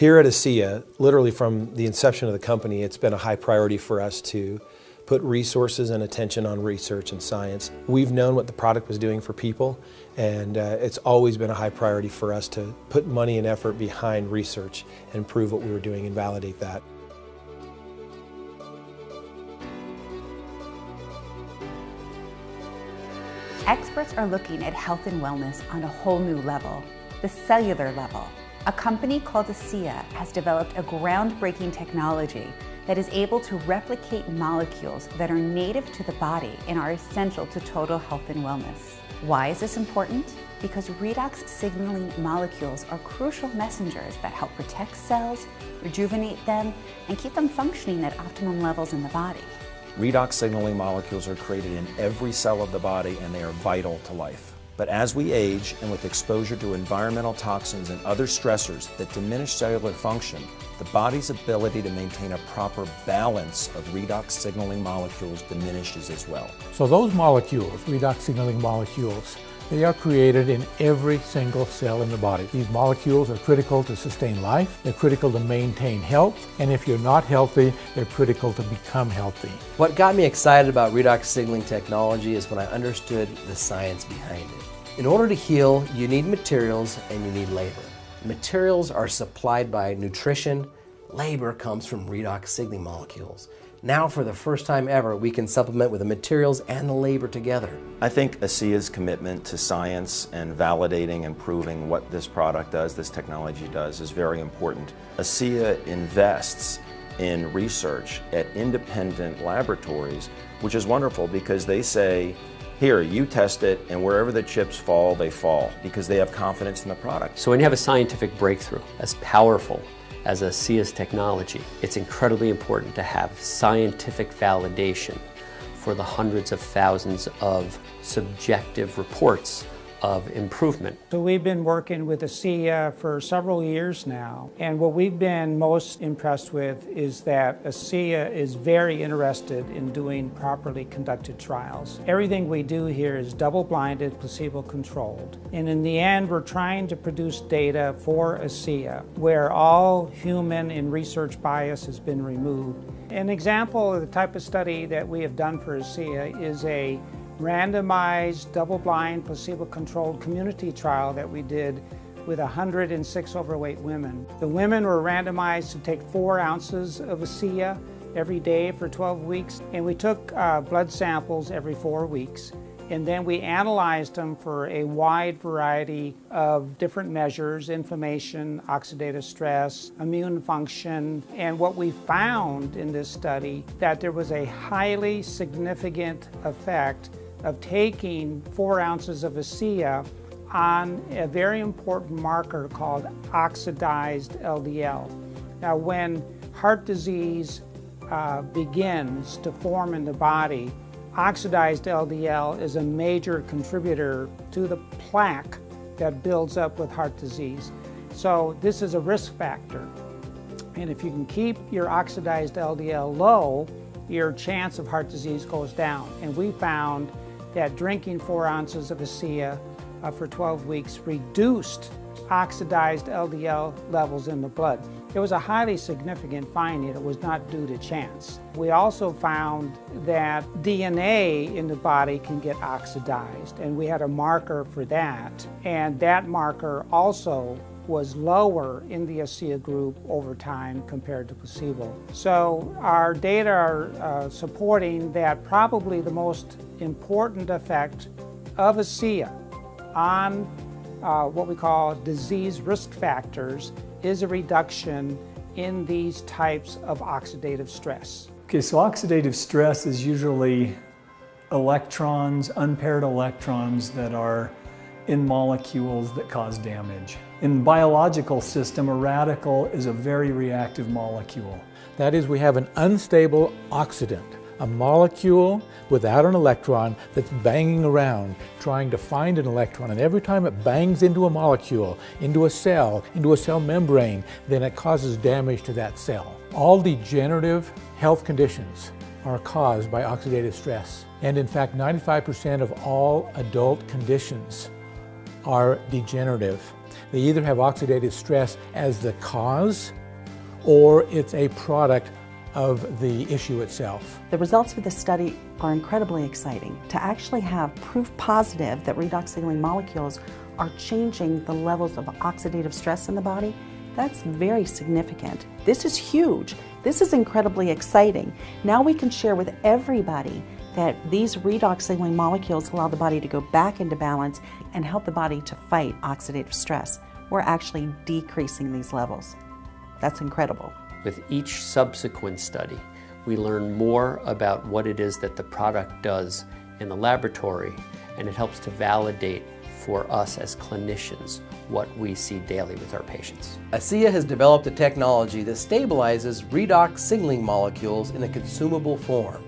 Here at ASEA, literally from the inception of the company, it's been a high priority for us to put resources and attention on research and science. We've known what the product was doing for people, and uh, it's always been a high priority for us to put money and effort behind research and prove what we were doing and validate that. Experts are looking at health and wellness on a whole new level, the cellular level. A company called ASEA has developed a groundbreaking technology that is able to replicate molecules that are native to the body and are essential to total health and wellness. Why is this important? Because redox signaling molecules are crucial messengers that help protect cells, rejuvenate them, and keep them functioning at optimum levels in the body. Redox signaling molecules are created in every cell of the body and they are vital to life. But as we age and with exposure to environmental toxins and other stressors that diminish cellular function, the body's ability to maintain a proper balance of redox signaling molecules diminishes as well. So those molecules, redox signaling molecules, they are created in every single cell in the body. These molecules are critical to sustain life, they're critical to maintain health, and if you're not healthy, they're critical to become healthy. What got me excited about redox signaling technology is when I understood the science behind it. In order to heal, you need materials and you need labor. Materials are supplied by nutrition, labor comes from redox signaling molecules. Now, for the first time ever, we can supplement with the materials and the labor together. I think ASEA's commitment to science and validating and proving what this product does, this technology does, is very important. ASEA invests in research at independent laboratories, which is wonderful because they say, here, you test it, and wherever the chips fall, they fall because they have confidence in the product. So when you have a scientific breakthrough as powerful as ASEA's technology, it's incredibly important to have scientific validation for the hundreds of thousands of subjective reports of improvement. So we've been working with ASEA for several years now, and what we've been most impressed with is that ASEA is very interested in doing properly conducted trials. Everything we do here is double-blinded, placebo-controlled, and in the end we're trying to produce data for ASEA where all human and research bias has been removed. An example of the type of study that we have done for ASEA is a randomized, double-blind, placebo-controlled community trial that we did with 106 overweight women. The women were randomized to take four ounces of ASEA every day for 12 weeks, and we took uh, blood samples every four weeks. And then we analyzed them for a wide variety of different measures, inflammation, oxidative stress, immune function. And what we found in this study, that there was a highly significant effect of taking four ounces of ASEA on a very important marker called oxidized LDL. Now, when heart disease uh, begins to form in the body, oxidized LDL is a major contributor to the plaque that builds up with heart disease. So this is a risk factor. And if you can keep your oxidized LDL low, your chance of heart disease goes down. And we found that drinking four ounces of ASEA uh, for 12 weeks reduced oxidized LDL levels in the blood. It was a highly significant finding. It was not due to chance. We also found that DNA in the body can get oxidized, and we had a marker for that. And that marker also was lower in the ASEA group over time compared to placebo. So our data are uh, supporting that probably the most important effect of ASEA on uh, what we call disease risk factors is a reduction in these types of oxidative stress. Okay, so oxidative stress is usually electrons, unpaired electrons that are in molecules that cause damage. In biological system, a radical is a very reactive molecule. That is, we have an unstable oxidant, a molecule without an electron that's banging around trying to find an electron. And every time it bangs into a molecule, into a cell, into a cell membrane, then it causes damage to that cell. All degenerative health conditions are caused by oxidative stress. And in fact, 95% of all adult conditions are degenerative. They either have oxidative stress as the cause or it's a product of the issue itself. The results of this study are incredibly exciting. To actually have proof positive that redox signaling molecules are changing the levels of oxidative stress in the body, that's very significant. This is huge. This is incredibly exciting. Now we can share with everybody that these redox signaling molecules allow the body to go back into balance and help the body to fight oxidative stress. We're actually decreasing these levels. That's incredible. With each subsequent study, we learn more about what it is that the product does in the laboratory, and it helps to validate for us as clinicians what we see daily with our patients. ASEA has developed a technology that stabilizes redox signaling molecules in a consumable form.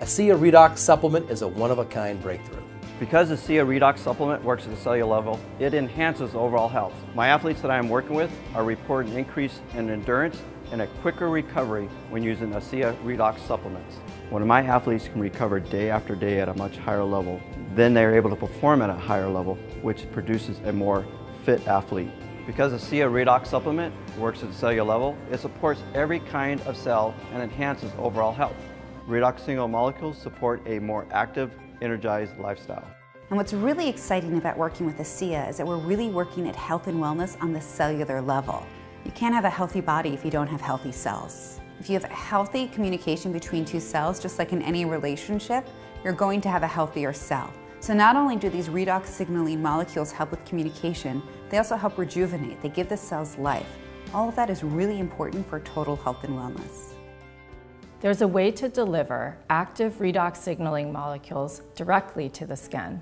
ASEA Redox Supplement is a one-of-a-kind breakthrough. Because the Redox Supplement works at the cellular level, it enhances overall health. My athletes that I am working with are reporting an increase in endurance and a quicker recovery when using ASEA Redox supplements. When my athletes can recover day after day at a much higher level, then they're able to perform at a higher level, which produces a more fit athlete. Because the Redox supplement works at the cellular level, it supports every kind of cell and enhances overall health. Redox signaling molecules support a more active, energized lifestyle. And what's really exciting about working with ASEA is that we're really working at health and wellness on the cellular level. You can't have a healthy body if you don't have healthy cells. If you have healthy communication between two cells, just like in any relationship, you're going to have a healthier cell. So not only do these redox signaling molecules help with communication, they also help rejuvenate. They give the cells life. All of that is really important for total health and wellness. There's a way to deliver active redox signaling molecules directly to the skin.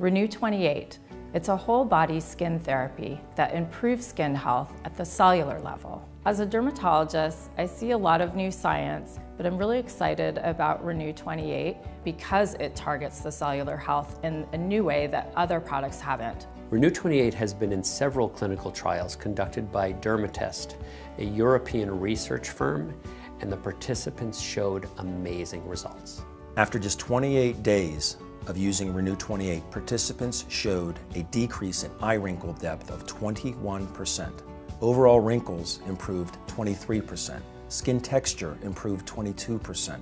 RENU 28. It's a whole body skin therapy that improves skin health at the cellular level. As a dermatologist, I see a lot of new science, but I'm really excited about RENU 28 because it targets the cellular health in a new way that other products haven't. RENU 28 has been in several clinical trials conducted by Dermatest, a European research firm, and the participants showed amazing results. After just 28 days of using RENU 28, participants showed a decrease in eye wrinkle depth of 21%. Overall wrinkles improved 23%. Skin texture improved 22%.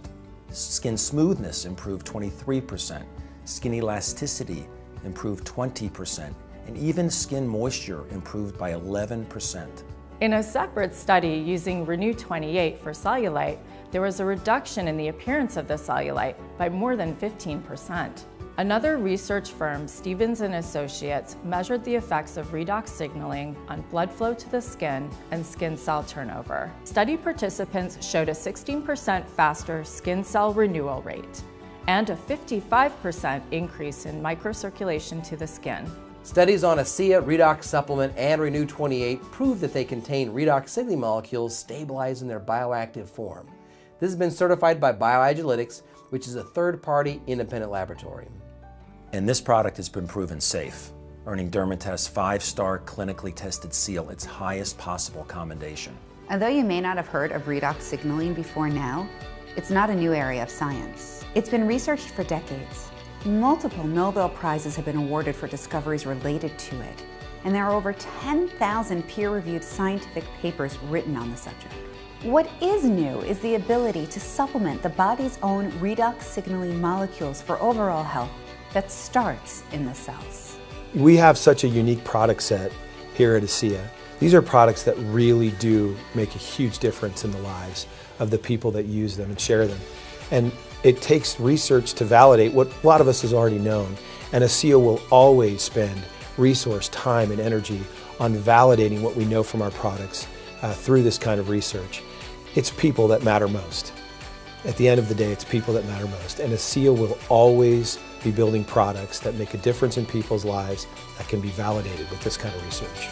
Skin smoothness improved 23%. Skin elasticity improved 20%. And even skin moisture improved by 11%. In a separate study using RENU 28 for cellulite, there was a reduction in the appearance of the cellulite by more than 15%. Another research firm, Stevens & Associates, measured the effects of redox signaling on blood flow to the skin and skin cell turnover. Study participants showed a 16% faster skin cell renewal rate and a 55% increase in microcirculation to the skin. Studies on ASEA Redox Supplement and RENU 28 prove that they contain redox signaling molecules stabilized in their bioactive form. This has been certified by BioAgilytix, which is a third-party independent laboratory. And this product has been proven safe, earning Dermatest's five-star clinically tested seal, its highest possible commendation. Although you may not have heard of redox signaling before now, it's not a new area of science. It's been researched for decades. Multiple Nobel Prizes have been awarded for discoveries related to it, and there are over 10,000 peer-reviewed scientific papers written on the subject. What is new is the ability to supplement the body's own redox signaling molecules for overall health that starts in the cells. We have such a unique product set here at ASEA. These are products that really do make a huge difference in the lives of the people that use them and share them. And it takes research to validate what a lot of us has already known. And ASEA will always spend resource, time, and energy on validating what we know from our products uh, through this kind of research. It's people that matter most. At the end of the day, it's people that matter most. And ASEA will always be building products that make a difference in people's lives that can be validated with this kind of research.